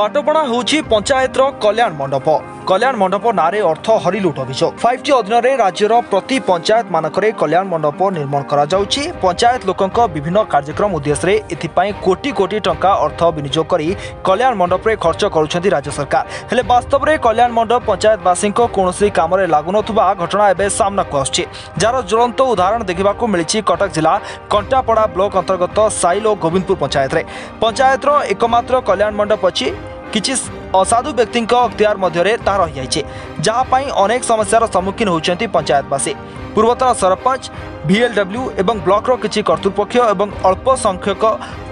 ବାଟପଣା ହେଉଛି ପଞ୍ଚାୟତର କଲ୍ୟାଣ ମଣ୍ଡପ কল্যাণ মণ্ডপ নাঁরে অর্থ হরিলুট অভিযোগ ফাইভ টি অধীনরে রাজ্যর প্রতি পঞ্চায়েত মানকরে কল্যাণ মণ্ডপ নির্মাণ করা যাচ্ছে পঞ্চায়েত লোকঙ্ক বিভিন্ন কার্যক্রম উদ্দেশ্যে এথিপাই কোটি কোটি টঙ্কা অর্থ বিনিযোগ করে কল্যাণ মণ্ডপে খরচ করছেন রাজ্য সরকার হলে বাস্তবরে কল্যাণ মণ্ডপ পঞ্চায়েতবাসী কৌশি কামরে লাগুনথা ঘটনা এবে সামনাকু আসছে যার জ্বলন্ত উদাহরণ দেখা মিছে কটক জেলা কণ্টাপড়া ব্লক অন্তর্গত সাইল ও গোবিন্দপুর পঞ্চায়েতরে পঞ্চায়েতর একমাত্র কল্যাণ মণ্ডপ অছি কিছু ଅସାଧୁ ବ୍ୟକ୍ତିଙ୍କ ଅକ୍ତିଆର ମଧ୍ୟରେ ତାହା ରହିଯାଇଛି ଯାହାପାଇଁ ଅନେକ ସମସ୍ୟାର ସମ୍ମୁଖୀନ ହୋଇଛନ୍ତି ପଞ୍ଚାୟତବାସୀ ପୂର୍ବତନ ସରପଞ୍ଚ ଭିଏଲ୍ଡବ୍ଲ୍ୟୁ ଏବଂ ବ୍ଲକର କିଛି କର୍ତ୍ତୃପକ୍ଷ ଏବଂ ଅଳ୍ପ ସଂଖ୍ୟକ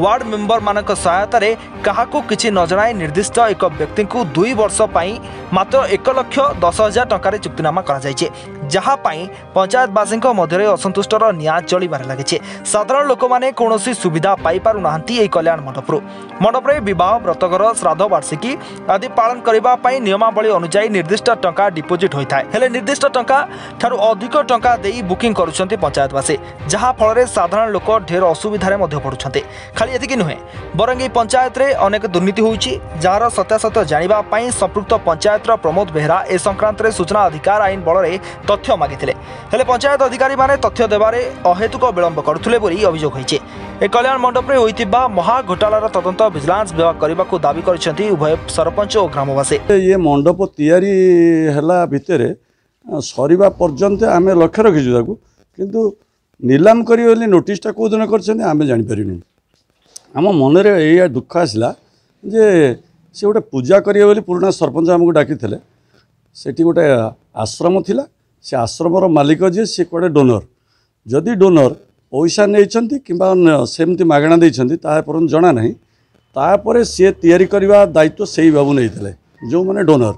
ୱାର୍ଡ ମେମ୍ବରମାନଙ୍କ ସହାୟତାରେ କାହାକୁ କିଛି ନ ଜଣାଇ ନିର୍ଦ୍ଦିଷ୍ଟ ଏକ ବ୍ୟକ୍ତିଙ୍କୁ ଦୁଇ ବର୍ଷ ପାଇଁ ମାତ୍ର ଏକ ଲକ୍ଷ ଦଶ ହଜାର ଟଙ୍କାରେ ଚୁକ୍ତିନାମା କରାଯାଇଛି ଯାହାପାଇଁ ପଞ୍ଚାୟତବାସୀଙ୍କ ମଧ୍ୟରେ ଅସନ୍ତୁଷ୍ଟର ନିଆଁ ଜଳିବାରେ ଲାଗିଛି ସାଧାରଣ ଲୋକମାନେ କୌଣସି ସୁବିଧା ପାଇପାରୁନାହାନ୍ତି ଏହି କଲ୍ୟାଣ ମଣ୍ଡପରୁ ମଣ୍ଡପରେ ବିବାହ ବ୍ରତଘର ଶ୍ରାଦ୍ଧ ବାର୍ଷିକୀ ଆଦି ପାଳନ କରିବା ପାଇଁ ନିୟମାବଳୀ ଅନୁଯାୟୀ ନିର୍ଦ୍ଦିଷ୍ଟ ଟଙ୍କା ଡିପୋଜିଟ୍ ହୋଇଥାଏ ହେଲେ ନିର୍ଦ୍ଦିଷ୍ଟ ଟଙ୍କା ଠାରୁ ଅଧିକ ଟଙ୍କା ଦେଇ ବୁକିଂ କରୁଛନ୍ତି ପଞ୍ଚାୟତବାସୀ ଯାହାଫଳରେ ସାଧାରଣ ଲୋକ ଢେର ଅସୁବିଧାରେ ମଧ୍ୟ ପଡ଼ୁଛନ୍ତି ଖାଲି ଏତିକି ନୁହେଁ ବରଂ ଏହି ପଞ୍ଚାୟତରେ ଅନେକ ଦୁର୍ନୀତି ହେଉଛି ଯାହାର ସତ୍ୟାସତ୍ୟ ଜାଣିବା ପାଇଁ ସମ୍ପୃକ୍ତ ପଞ୍ଚାୟତର ପ୍ରମୋଦ ବେହେରା ଏ ସଂକ୍ରାନ୍ତରେ ସୂଚନା ଅଧିକାର ଆଇନ ବଳରେ ତଥ୍ୟ ତଥ୍ୟ ମାଗିଥିଲେ ହେଲେ ପଞ୍ଚାୟତ ଅଧିକାରୀମାନେ ତଥ୍ୟ ଦେବାରେ ଅହେତୁକ ବିଳମ୍ବ କରୁଥିଲେ ବୋଲି ଅଭିଯୋଗ ହୋଇଛି ଏ କଲ୍ୟାଣ ମଣ୍ଡପରେ ହୋଇଥିବା ମହାଘୋଟାଳାର ତଦନ୍ତ ଭିଜିଲାନ୍ସ ବିଭାଗ କରିବାକୁ ଦାବି କରିଛନ୍ତି ଉଭୟ ସରପଞ୍ଚ ଓ ଗ୍ରାମବାସୀ ଇଏ ମଣ୍ଡପ ତିଆରି ହେଲା ଭିତରେ ସରିବା ପର୍ଯ୍ୟନ୍ତ ଆମେ ଲକ୍ଷ୍ୟ ରଖିଛୁ ତାକୁ କିନ୍ତୁ ନିଲାମ କରିବ ବୋଲି ନୋଟିସ୍ଟା କେଉଁଦିନ କରିଛନ୍ତି ଆମେ ଜାଣିପାରିନୁ ଆମ ମନରେ ଏଇଆ ଦୁଃଖ ଆସିଲା ଯେ ସେ ଗୋଟେ ପୂଜା କରିବେ ବୋଲି ପୁରୁଣା ସରପଞ୍ଚ ଆମକୁ ଡାକିଥିଲେ ସେଠି ଗୋଟେ ଆଶ୍ରମ ଥିଲା ସେ ଆଶ୍ରମର ମାଲିକ ଯିଏ ସିଏ କୁଆଡ଼େ ଡୋନର ଯଦି ଡୋନର ପଇସା ନେଇଛନ୍ତି କିମ୍ବା ସେମିତି ମାଗଣା ଦେଇଛନ୍ତି ତାହା ଏପର୍ଯ୍ୟନ୍ତ ନାହିଁ ତାପରେ ସିଏ ତିଆରି କରିବା ଦାୟିତ୍ୱ ସେଇ ବାବୁ ନେଇଥିଲେ ଯେଉଁମାନେ ଡୋନର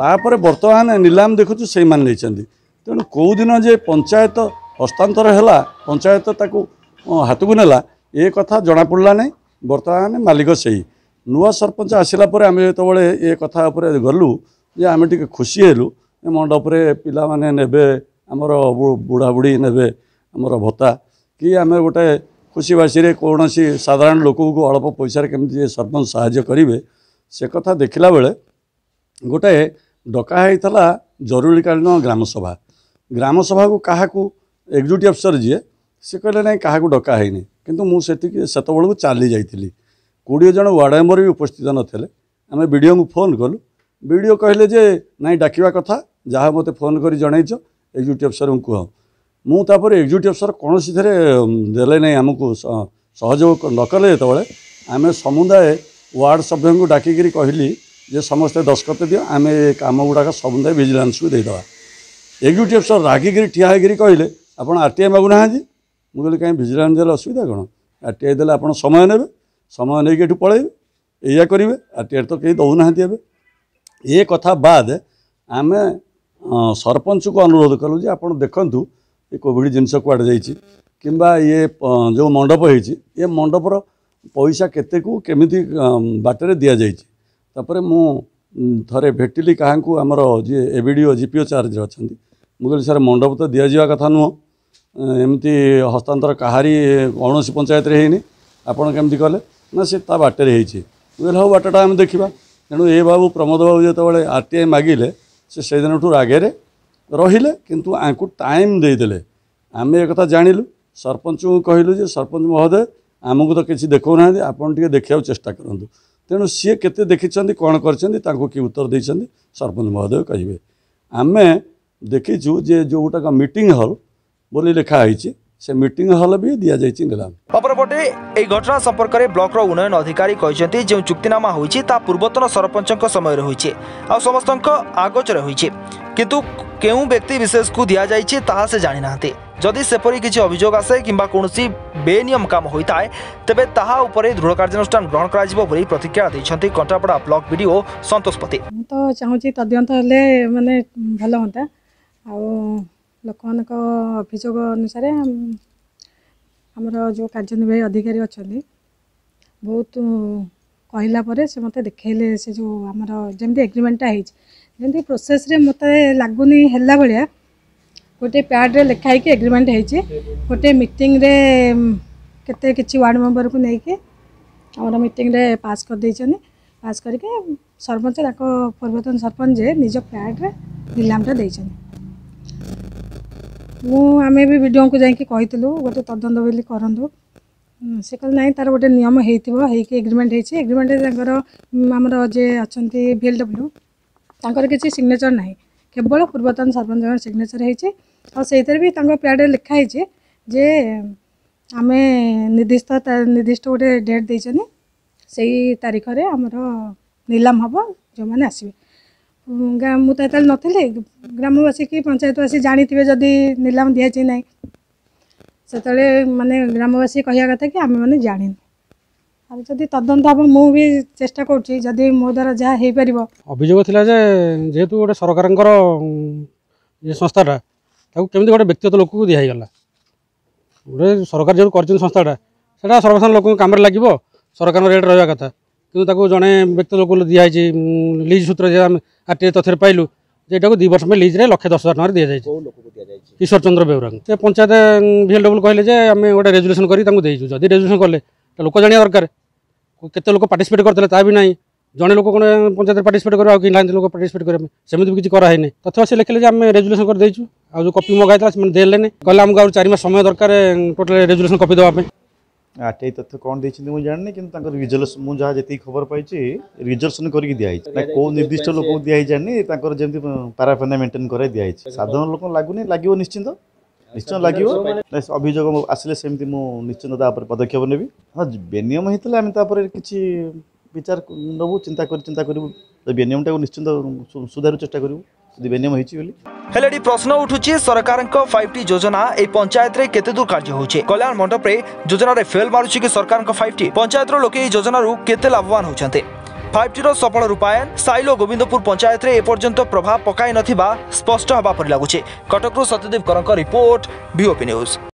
ତାପରେ ବର୍ତ୍ତମାନ ନିଲାମ ଦେଖୁଛୁ ସେଇମାନେ ନେଇଛନ୍ତି ତେଣୁ କେଉଁଦିନ ଯେ ପଞ୍ଚାୟତ ହସ୍ତାନ୍ତର ହେଲା ପଞ୍ଚାୟତ ତାକୁ ହାତକୁ ନେଲା ଏ କଥା ଜଣାପଡ଼ିଲା ନାହିଁ ବର୍ତ୍ତମାନ ମାଲିକ ସେଇ ନୂଆ ସରପଞ୍ଚ ଆସିଲା ପରେ ଆମେ ଯେତେବେଳେ ଏ କଥା ଉପରେ ଗଲୁ ଯେ ଆମେ ଟିକେ ଖୁସି ହେଲୁ ମଣ୍ଡପରେ ପିଲାମାନେ ନେବେ ଆମର ବୁଢ଼ାବୁଢ଼ୀ ନେବେ ଆମର ଭତ୍ତା କି ଆମେ ଗୋଟେ ଖୁସିବାସିରେ କୌଣସି ସାଧାରଣ ଲୋକଙ୍କୁ ଅଳ୍ପ ପଇସାରେ କେମିତି ସରପଞ୍ଚ ସାହାଯ୍ୟ କରିବେ ସେ କଥା ଦେଖିଲା ବେଳେ ଗୋଟେ ଡକା ହେଇଥିଲା ଜରୁରୀକାଳୀନ ଗ୍ରାମସଭା ଗ୍ରାମସଭାକୁ କାହାକୁ ଏକ୍ଜିକ୍ୟୁଟିଭ୍ ଅଫିସର ଯିଏ ସେ କହିଲେ ନାହିଁ କାହାକୁ ଡକା ହେଇନି କିନ୍ତୁ ମୁଁ ସେତିକି ସେତେବେଳକୁ ଚାଲି ଯାଇଥିଲି କୋଡ଼ିଏ ଜଣ ୱାର୍ଡ଼ ମେମ୍ବର ବି ଉପସ୍ଥିତ ନଥିଲେ ଆମେ ବିଡ଼ିଓଙ୍କୁ ଫୋନ୍ କଲୁ ବିଡ଼ିଓ କହିଲେ ଯେ ନାଇଁ ଡାକିବା କଥା ଯାହା ମୋତେ ଫୋନ୍ କରି ଜଣାଇଛ ଏକ୍ଜିକ୍ୟୁଟିଭ୍ ଅଫିସରଙ୍କୁ କୁହ ମୁଁ ତାପରେ ଏକ୍ଜିକ୍ୟୁଟିଭ୍ ଅଫିସର କୌଣସିଥିରେ ଦେଲେ ନାହିଁ ଆମକୁ ସହଯୋଗ ନକଲେ ଯେତେବେଳେ ଆମେ ସମୁଦାୟ ୱାର୍ଡ଼ ସଭ୍ୟଙ୍କୁ ଡାକିକିରି କହିଲି ଯେ ସମସ୍ତେ ଦସ୍ତଖତ ଦିଅ ଆମେ ଏ କାମ ଗୁଡ଼ାକ ସମୁଦାୟ ଭିଜିଲାନ୍ସକୁ ଦେଇଦେବା ଏକ୍ଜିକ୍ୟୁଟିଭ୍ ଅଫିସର ରାଗିକିରି ଠିଆ ହୋଇକିରି କହିଲେ ଆପଣ ଆର୍ ଟି ଆଇ ମାଗୁନାହାନ୍ତି ମୁଁ କହିଲି କାହିଁକି ଭିଜିଲାନ୍ସ ଦେଲେ ଅସୁବିଧା କ'ଣ ଆର୍ ଟି ଆଇ ଦେଲେ ଆପଣ ସମୟ ନେବେ ସମୟ ନେଇକି ଏଠୁ ପଳାଇବେ ଏଇଆ କରିବେ ଆର୍ ଟି ଆଇ ତ କେହି ଦେଉନାହାନ୍ତି ଏବେ ଏ କଥା ବାଦ୍ ଆମେ ସରପଞ୍ଚକୁ ଅନୁରୋଧ କଲୁ ଯେ ଆପଣ ଦେଖନ୍ତୁ ଏ କୋଭିଡ଼ ଜିନିଷ କୁଆଡ଼େ ଯାଇଛି କିମ୍ବା ଇଏ ଯେଉଁ ମଣ୍ଡପ ହେଇଛି ଏ ମଣ୍ଡପର ପଇସା କେତେକୁ କେମିତି ବାଟରେ ଦିଆଯାଇଛି ତାପରେ ମୁଁ ଥରେ ଭେଟିଲି କାହାଙ୍କୁ ଆମର ଯିଏ A B D O G P O charge ଅଛନ୍ତି ମୁଁ କହିଲି ସାର୍ ମଣ୍ଡପ ତ ଦିଆଯିବା କଥା ନୁହଁ ଏମିତି ହସ୍ତାନ୍ତର କାହାରି କୌଣସି ପଞ୍ଚାୟତରେ ହେଇନି ଆପଣ କେମିତି କଲେ ନା ସେ ତା ବାଟରେ ହେଇଛି ମୁଁ କହିଲି ହଉ ବାଟଟା ଆମେ ଦେଖିବା ତେଣୁ ଏ ବାବୁ ପ୍ରମୋଦ ବାବୁ ଯେତେବେଳେ ଆର୍ ଟି ଆଇ ମାଗିଲେ ସେ ସେଇଦିନଠୁ ରାଗରେ ରହିଲେ କିନ୍ତୁ ଆଙ୍କୁ ଟାଇମ୍ ଦେଇଦେଲେ ଆମେ ଏକଥା ଜାଣିଲୁ ସରପଞ୍ଚଙ୍କୁ କହିଲୁ ଯେ ସରପଞ୍ଚ ମହୋଦୟ ଆମକୁ ତ କିଛି ଦେଖାଉନାହାନ୍ତି ଆପଣ ଟିକେ ଦେଖିବାକୁ ଚେଷ୍ଟା କରନ୍ତୁ ତେଣୁ ସିଏ କେତେ ଦେଖିଛନ୍ତି କ'ଣ କରିଛନ୍ତି ତାଙ୍କୁ କି ଉତ୍ତର ଦେଇଛନ୍ତି ସରପଞ୍ଚ ମହୋଦୟ କହିବେ ଆମେ ଦେଖିଛୁ ଯେ ଯେଉଁଗୁଟାକ ମିଟିଂ ହଲ୍ ବୋଲି ଲେଖା ହେଇଛି সে মিটিং হল বি দিয়া যাইছি নিলাম অপরপটে এই ঘটনা সম্পর্কে ব্লকর উন্নয়ন অধিকারী কিন্তু যে চুক্তিনামা হয়েছে তা পূর্বতন সরপঞ্চক সময়ের হয়েছে আস্ত আগচরে হয়েছে কিন্তু কেউ ব্যক্তি বিশেষকু দিয়া যাইছে তাহা সে জাঁ না যদি সেপরি কিছু অভিযোগ আসে কিংবা কৌশি বেনিয়ম কাম হয়ে থাকে তেবে তাহা উপরে দৃঢ় কার্যানুষ্ঠান গ্রহণ করা বলে প্রতিক্রিয়া দিয়েছেন কন্টাপড়া ব্লক বিডিও সন্তোষ পতি তো চাহুছি তদন্ত হলে মানে ভালো হতা আর ଲୋକମାନଙ୍କ ଅଭିଯୋଗ ଅନୁସାରେ ଆମର ଯେଉଁ କାର୍ଯ୍ୟନିର୍ବାହୀ ଅଧିକାରୀ ଅଛନ୍ତି ବହୁତ କହିଲା ପରେ ସେ ମୋତେ ଦେଖେଇଲେ ସେ ଯେଉଁ ଆମର ଯେମିତି ଏଗ୍ରିମେଣ୍ଟଟା ହେଇଛି ଯେମିତି ପ୍ରୋସେସ୍ରେ ମୋତେ ଲାଗୁନି ହେଲା ଭଳିଆ ଗୋଟେ ପ୍ୟାଡ଼୍ରେ ଲେଖା ହେଇକି ଏଗ୍ରିମେଣ୍ଟ ହେଇଛି ଗୋଟେ ମିଟିଂରେ କେତେ କିଛି ୱାର୍ଡ଼ ମେମ୍ବରକୁ ନେଇକି ଆମର ମିଟିଂରେ ପାସ୍ କରିଦେଇଛନ୍ତି ପାସ୍ କରିକି ସରପଞ୍ଚ ତାଙ୍କ ପୂର୍ବତନ ସରପଞ୍ଚ ଯେ ନିଜ ପ୍ୟାଡ଼୍ରେ ନିଲାମଟା ଦେଇଛନ୍ତି मुझे भी विडियो को जाकिलु गोटे तदंत बोली कर से कह ना तार गोटे नियम होग्रीमेंट होग्रिमेंट आम जे अच्छा भि एल डब्ल्यू तर कि सिग्नेचर ना केवल पूर्वतन सरपंच सिग्नेचर होती भी पैड लिखाही जे आम निर्दिष्ट निर्दिष्ट गोटे डेट देखने से तारीख आमर निलाम हम जो मैंने आसवे ଗାଁ ମୁଁ ତ ଯେତେବେଳେ ନଥିଲି ଗ୍ରାମବାସୀ କି ପଞ୍ଚାୟତବାସୀ ଜାଣିଥିବେ ଯଦି ନିଲାମ ଦିଆଯାଇଛି ନାହିଁ ସେତେବେଳେ ମାନେ ଗ୍ରାମବାସୀ କହିବା କଥା କି ଆମେମାନେ ଜାଣିନୁ ଆଉ ଯଦି ତଦନ୍ତ ହେବ ମୁଁ ବି ଚେଷ୍ଟା କରୁଛି ଯଦି ମୋ ଦ୍ୱାରା ଯାହା ହେଇପାରିବ ଅଭିଯୋଗ ଥିଲା ଯେ ଯେହେତୁ ଗୋଟେ ସରକାରଙ୍କର ସଂସ୍ଥାଟା ତାକୁ କେମିତି ଗୋଟେ ବ୍ୟକ୍ତିଗତ ଲୋକକୁ ଦିଆହେଇଗଲା ଗୋଟେ ସରକାର ଯେଉଁ କରିଛନ୍ତି ସଂସ୍ଥାଟା ସେଇଟା ସର୍ବସାଧାରଣ ଲୋକଙ୍କ କାମରେ ଲାଗିବ ସରକାରଙ୍କ ରେଟ୍ ରହିବା କଥା କିନ୍ତୁ ତାକୁ ଜଣେ ବ୍ୟକ୍ତି ଲୋକକୁ ଦିଆହେଇଛି ଲିଜ୍ ସୂତ୍ର ଯେ ଆମେ ଆର୍ଟିଆଇ ତଥ୍ୟରେ ପାଇଲୁ ଯେ ଏଟାକୁ ଦୁଇ ବର୍ଷ ପାଇଁ ଲିଜ୍ରେ ଲକ୍ଷେ ଦଶ ହଜାର ଟଙ୍କାରେ ଦିଆଯାଇଛି କିଶୋର ଚନ୍ଦ୍ର ବେହୁରାଙ୍କୁ ସେ ପଞ୍ଚାୟତ ଭିଏଲ୍ଡବ୍ଲ୍ୟୁ କହିଲେ ଯେ ଆମେ ଗୋଟେ ରେଜୁଲେସନ୍ କରି ତାଙ୍କୁ ଦେଇଛୁ ଯଦି ରେଜୁଲେସନ୍ କଲେ ଲୋକ ଜାଣିବା ଦରକାର କେତେ ଲୋକ ପାର୍ଟିସିପେଟ୍ କରିଥିଲେ ତା ବି ନାହିଁ ଜଣେ ଲୋକ କ'ଣ ପଞ୍ଚାୟତରେ ପାର୍ଟିସିପେଟ୍ କରିବେ ଆଉ କେହି ନାହାନ୍ତି ଲୋକ ପାର୍ଟିସିପେଟ୍ କରିବା ପାଇଁ ସେମିତି ବି କିଛି କରାହେଇନି ତଥ୍ୟ ସେ ଲେଖିଲେ ଯେ ଆମେ ରେଜୁଲେସନ୍ କରିଦେଇଛୁ ଆଉ ଯେଉଁ କପି ମଗାଇଥିଲା ସେମାନେ ଦେଲେନି କହିଲେ ଆମକୁ ଆଉ ଚାରି ମାସ ସମୟ ଦରକାର ଟୋଟାଲ୍ ରେଜୁଲେସନ୍ କପି ଦେବା ପାଇଁ ଆର୍ଟିଆଇ ତଥ୍ୟ କ'ଣ ଦେଇଛନ୍ତି ମୁଁ ଜାଣିନି କିନ୍ତୁ ତାଙ୍କର ରିଜଲ୍ୟୁସନ୍ ମୁଁ ଯାହା ଯେତିକି ଖବର ପାଇଛି ରିଜଲ୍ୟୁସନ୍ କରିକି ଦିଆହେଇଛି ନା କେଉଁ ନିର୍ଦ୍ଦିଷ୍ଟ ଲୋକଙ୍କୁ ଦିଆହେଇ ଜାଣିନି ତାଙ୍କର ଯେମିତି ପାରାଫେନା ମେଣ୍ଟେନ୍ କରାଇ ଦିଆହେଇଛି ସାଧାରଣ ଲୋକଙ୍କୁ ଲାଗୁନି ଲାଗିବ ନିଶ୍ଚିନ୍ତ ନିଶ୍ଚୟ ଲାଗିବ ଅଭିଯୋଗ ଆସିଲେ ସେମିତି ମୁଁ ନିଶ୍ଚିନ୍ତ ତା ଉପରେ ପଦକ୍ଷେପ ନେବି ହଁ ବେନିୟମ ହେଇଥିଲେ ଆମେ ତାପରେ କିଛି ବିଚାର ନେବୁ ଚିନ୍ତା କରି ଚିନ୍ତା କରିବୁ ବେନିୟମଟାକୁ ନିଶ୍ଚିନ୍ତ ସୁଧାରୁ ଚେଷ୍ଟା କରିବୁ ଦେବେନି ହୋଇଛି ବୋଲି ହେଲେ ଏଠି ପ୍ରଶ୍ନ ଉଠୁଛି ସରକାରଙ୍କ ଫାଇଭ୍ ଟି ଯୋଜନା ଏହି ପଞ୍ଚାୟତରେ କେତେ ଦୂର କାର୍ଯ୍ୟ ହେଉଛି କଲ୍ୟାଣ ମଣ୍ଡପରେ ଯୋଜନାରେ ଫେଲ୍ ମାରୁଛି କି ସରକାରଙ୍କ ଫାଇଭ୍ ଟି ପଞ୍ଚାୟତର ଲୋକେ ଏହି ଯୋଜନାରୁ କେତେ ଲାଭବାନ ହେଉଛନ୍ତି ফাইভ টির সফল রূপায়ণ সাইল ও গোবিন্দপুর পঞ্চায়েতরে এপর্যন্ত প্রভাব পকাই নথিবা স্পষ্ট হওয়া পরি লাগুছে কটকরু সত্যদেব করঙ্ক রিপোর্ট ভিওপি নিউজ